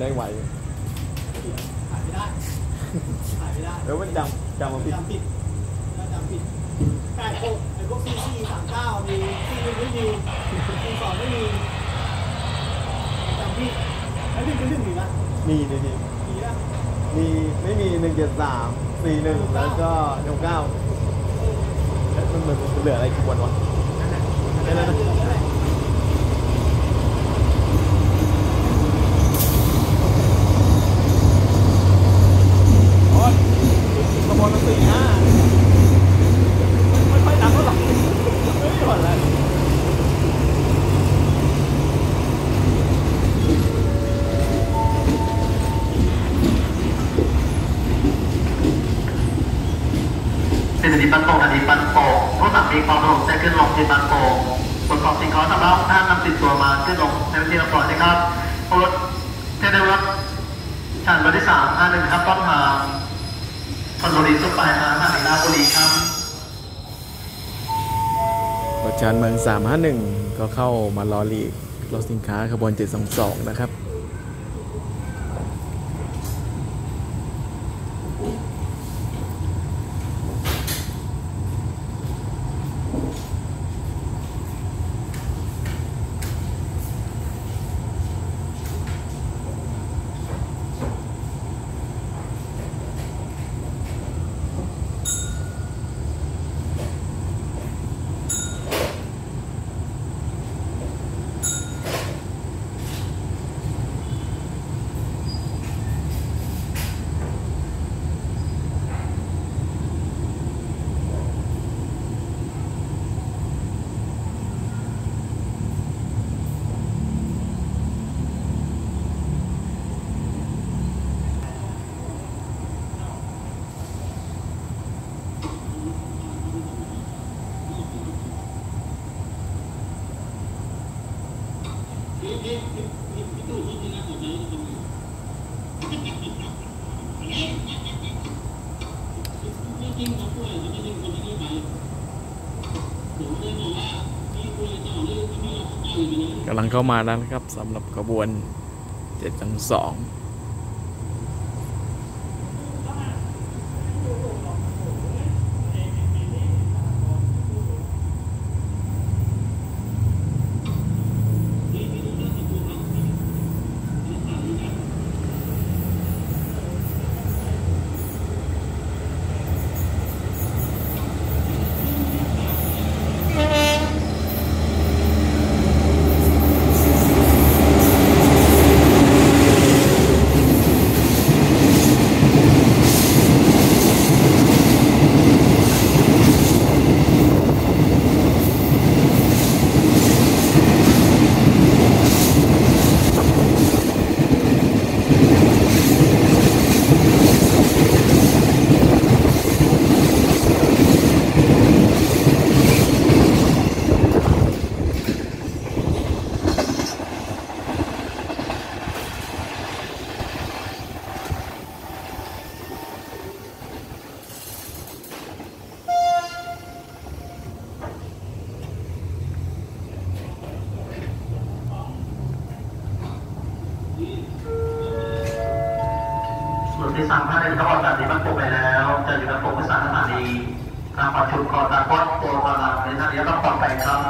ต้องได้ไวถ่ายไม่ได้ถ่ายไม่ได้แล้วมันจำจำมาผิดจำผิดถ้าจำผิดใช่พวกไอ้พวกซีซีสามเก้ามีซีหนึ่งไม่มีซีสองไม่มีจำผิดแล้วนี่เป็นหนึ่งอีกนะมีนี่นี่มีนะมีไม่มีหนึ่งเจ็ดสามสี่หนึ่งแล้วก็หนึ่งเก้ามันเหมือนเหลืออะไรกี่วันวะนั่นแหละ แค่นั้นนะ นั่นแหละ โอ๊ยขบวนมันสี่ห้าไม่ค่อยดังเท่าไหร่ไม่หมดแล้ว เป็น ดีปันโป่งอดีปันโป่งผู้สั่งมีความระบบจะขึ้นลงที่ปันโป่งตรวจสอบสิ่งของสำหรับท่านนำติดตัวมาขึ้นลงในที่เราปล่อยนะครับรถเทเดวัตชันบริที่สามห้าหนึ่งครับต้นทางชนบุรีสุดปลายทางหาดราชบุรีครับรถชานเมือง351 ก็เข้ามารอลีรถสินค้าขบวน 722 นะครับ กำลังเข้ามาแล้วนะครับสำหรับขบวน7ง คุที่สามท่านได้ทอดตัดสินมันตกไปแล้ว จะอยู่กับผมภาษาสถานีการประชุมกรตากรตัวกรลาในท่านนี้ต้องต่อไปครับ